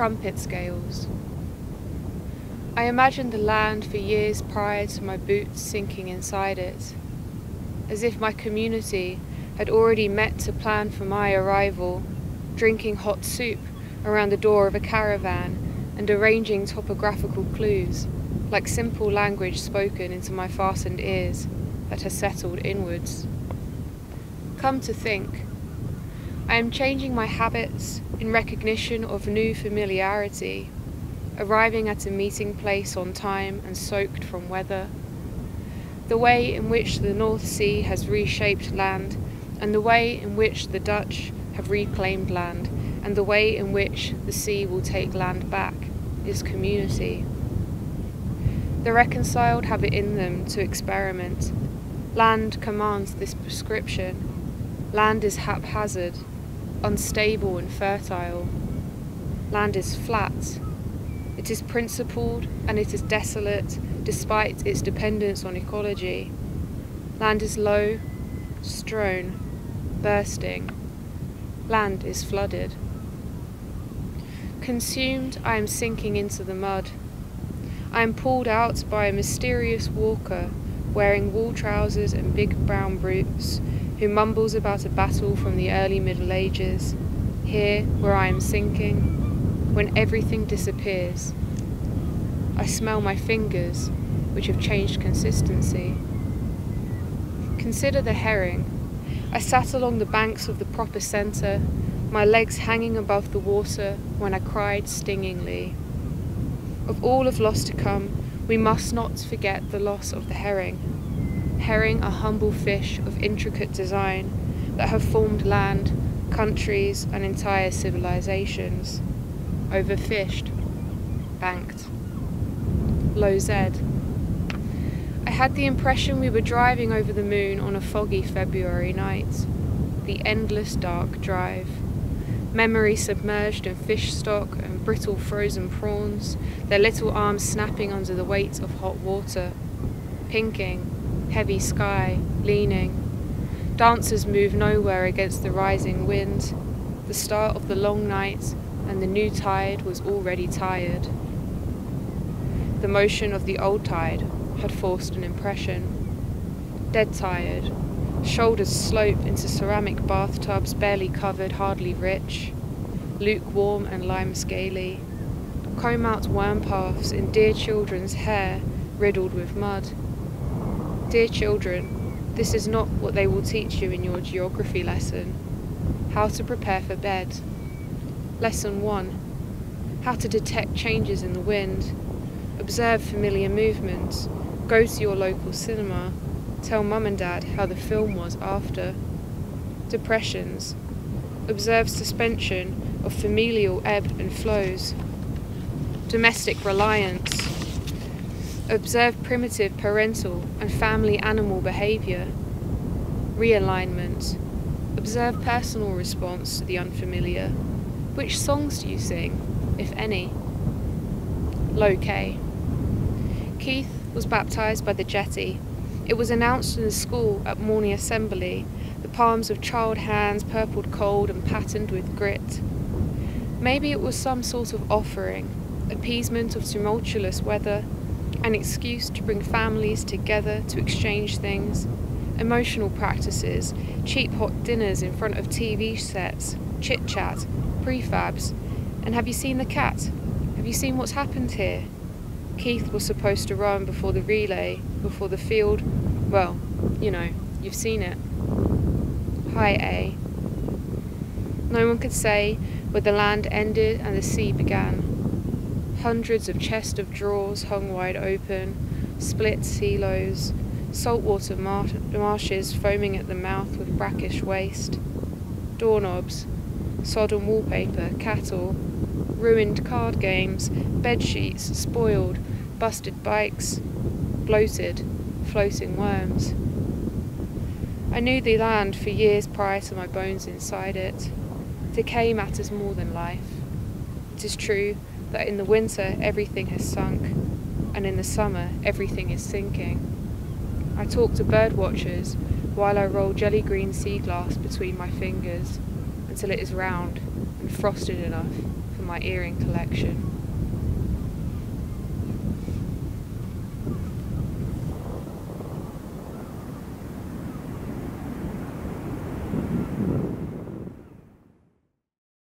Trumpet scales. I imagined the land for years prior to my boots sinking inside it, as if my community had already met to plan for my arrival, drinking hot soup around the door of a caravan and arranging topographical clues, like simple language spoken into my fastened ears that has settled inwards. Come to think, I am changing my habits in recognition of new familiarity, arriving at a meeting place on time and soaked from weather. The way in which the North Sea has reshaped land, and the way in which the Dutch have reclaimed land, and the way in which the sea will take land back, is community. The reconciled have it in them to experiment. Land commands this prescription. Land is haphazard, unstable and fertile. Land is flat. It is principled and it is desolate despite its dependence on ecology. Land is low, strown, bursting. Land is flooded. Consumed, I am sinking into the mud. I am pulled out by a mysterious walker wearing wool trousers and big brown boots who mumbles about a battle from the early Middle Ages, here where I am sinking, when everything disappears. I smell my fingers, which have changed consistency. Consider the herring. I sat along the banks of the proper centre, my legs hanging above the water when I cried stingingly. Of all of loss to come, we must not forget the loss of the herring herring a humble fish of intricate design that have formed land, countries, and entire civilizations. Overfished, banked. Low Z. I had the impression we were driving over the moon on a foggy February night. The endless dark drive. Memory submerged in fish stock and brittle frozen prawns, their little arms snapping under the weight of hot water. Pinking, heavy sky, leaning. Dancers move nowhere against the rising wind. The start of the long night and the new tide was already tired. The motion of the old tide had forced an impression. Dead tired, shoulders slope into ceramic bathtubs barely covered, hardly rich, lukewarm and lime scaly. Comb out worm paths in dear children's hair riddled with mud. Dear children, this is not what they will teach you in your geography lesson. How to prepare for bed. Lesson 1 How to detect changes in the wind. Observe familiar movements. Go to your local cinema. Tell mum and dad how the film was after. Depressions. Observe suspension of familial ebb and flows. Domestic reliance Observe primitive parental and family animal behavior. Realignment. Observe personal response to the unfamiliar. Which songs do you sing, if any? Low. Keith was baptized by the jetty. It was announced in the school at morning assembly, the palms of child hands purpled cold and patterned with grit. Maybe it was some sort of offering, appeasement of tumultuous weather, an excuse to bring families together to exchange things, emotional practices, cheap hot dinners in front of TV sets, chit chat, prefabs. And have you seen the cat? Have you seen what's happened here? Keith was supposed to run before the relay, before the field. Well, you know, you've seen it. High A. No one could say where the land ended and the sea began. Hundreds of chests of drawers hung wide open, split silos, saltwater mar- marshes foaming at the mouth with brackish waste, doorknobs, sodden wallpaper, cattle, ruined card games, bed sheets, spoiled, busted bikes, bloated, floating worms. I knew the land for years prior to my bones inside it. Decay matters more than life. It is true that in the winter everything has sunk, and in the summer everything is sinking. I talk to bird watchers while I roll jelly green sea glass between my fingers until it is round and frosted enough for my earring collection.